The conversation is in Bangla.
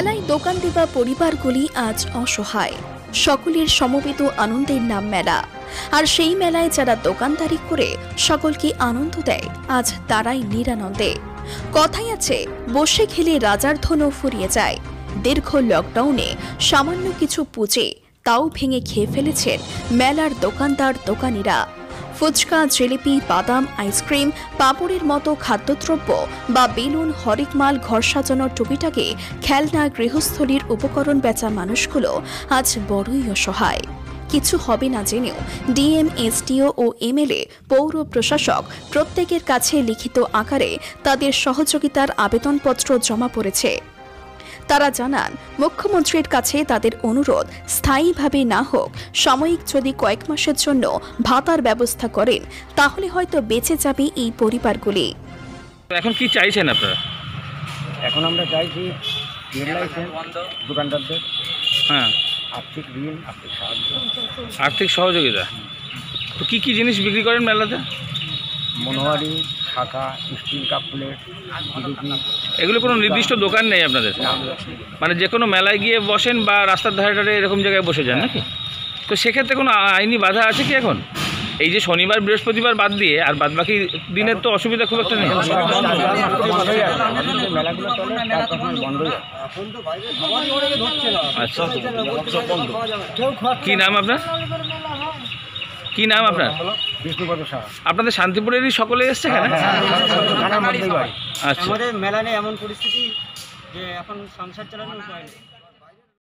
মেলায় দোকান দেওয়া পরিবারগুলি আজ অসহায়। সকলের সমবেত আনন্দের নাম মেলা। আর সেই মেলায় যারা দোকানদারি করে, সকলকে আনন্দ দেয়। আজ তারাই নিরানন্দে। কথাই আছে, বসে খেলে রাজার ধনও ফুরিয়ে যায়। দীর্ঘ লকডাউনে সামান্য কিছু পুজে তাও ভেঙে খেয়ে ফেলেছেন মেলার দোকানদার দোকানিরা। ফুচকা, জিলিপি, বাদাম, আইসক্রিম, পাপড়ের মতো খাদ্যদ্রব্য বা বেলুন হরেকমাল ঘর সাজানোর টুপিটাকে খেলনা, গৃহস্থলীর উপকরণ বেচা মানুষগুলো আজ বড়ই অসহায়। কিছু হবে না জেনেও ডিএম, এসডিও ও এমএলএ, পৌর প্রশাসক প্রত্যেকের কাছে লিখিত আকারে তাদের সহযোগিতার আবেদনপত্র জমা পড়েছে। তারা জানান মুখ্যমন্ত্রীর কাছে তাদের অনুরোধ স্থায়ীভাবে না হোক সাময়িক যদি কয়েক মাসের জন্য ভাতার ব্যবস্থা করেন তাহলে হয়তো বেঁচে যাবে এই পরিবারগুলি। এখন কি চাইছেন আপনারা? এখন আমরা চাইছি দোকানদারদের হ্যাঁ। আর্থিক ঋণ আর্থিক সাহায্য। আর্থিক সহযোগিতা। তো কী কি জিনিস বিক্রি করেন মেলাতে? মনোহারি শাখা স্টিল কাপ প্লেট জিলিপি এগুলো কোনো নির্দিষ্ট দোকান নেই আপনাদের? মানে যে কোনো মেলায় গিয়ে বসেন বা রাস্তার ধারে ধারে এরকম জায়গায় বসে যান নাকি? তো সেক্ষেত্রে কোনো আইনি বাধা আছে কি এখন? এই যে শনিবার বৃহস্পতিবার বাদ দিয়ে আর বাদ বাকি দিনের তো অসুবিধা খুব একটা নেই। আচ্ছা। কি নাম আপনার? কি নাম আপনার বিষ্ণুপদ সাহা আপনাদের শান্তিপুরেরই সকলে এসছে এখানে আচ্ছা আমাদের মেলা নেই এমন পরিস্থিতি যে এখন সংসার চালানো উপায় নেই